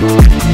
Música